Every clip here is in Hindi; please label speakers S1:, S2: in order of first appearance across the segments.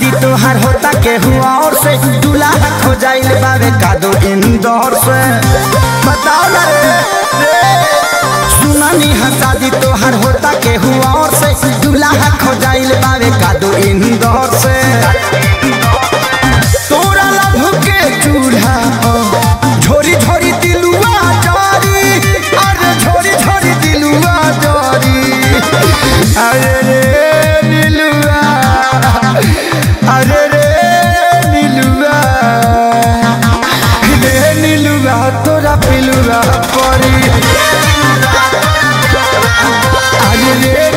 S1: तोहार होता के हुआ और से। दूल्हा खो जाइल बावे कादो इंदौर से। बताओ ना रे। सुनानी है शादी तोहार होता के हुआ और से। दूल्हा खो जाइल बावे कादो इंदौर तोरा पिलुआ परी। अरे रे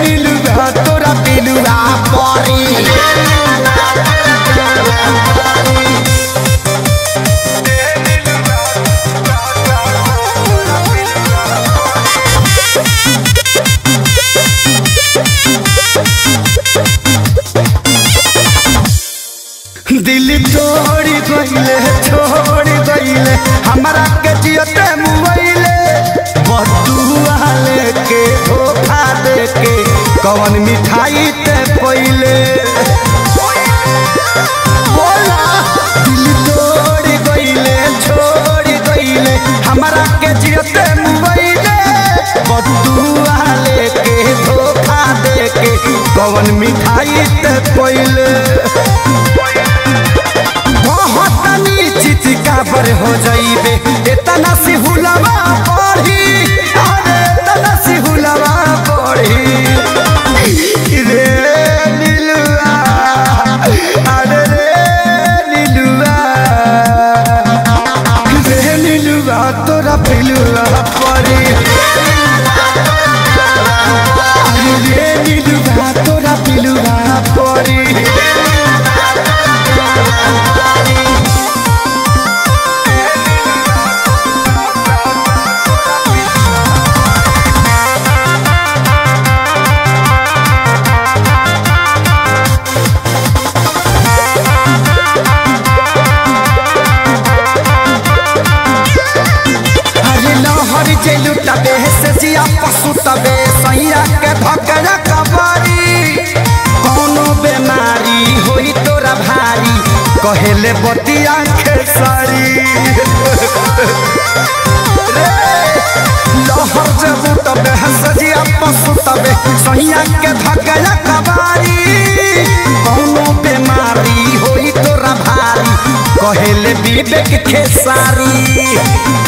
S1: दिल तोड़ी गईले छोड़ गईले हमारा के जियते मुआइले बदुआ लेके, धोखा देके, कवन मिठाई ते पहिले बोला, दिल तोड़ गईले छोड़ गईले हमारा के जियते मुआइले बदुआ लेके, धोखा देके, कवन मिठाई ते पहिले पर हो जाइबे। इतना सी हुलवा पढ़ी लुटबे से जिया पशु तबे सैया के धकरा कबरी। कोनो बेमारी होई तोरा भारी कहेले बतिया खेसारी। रे, लहर जे लुटबे से जिया पशु तबे सैया के धकरा कबरी। कोनो बेमारी होई तोरा भारी कहेले विवेक खेसारी। छूटी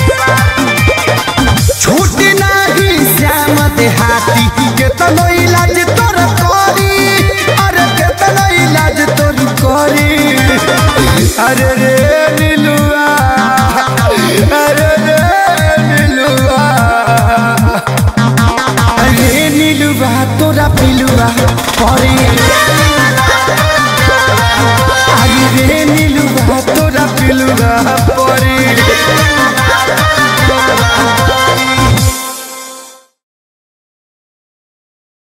S1: अरे रे नीलुआ अरे रे नीलुआ अरे नीलुआ तोरा पिलुआ, परे। अरे रे नीलुआ तोरा पीलुआ, परे।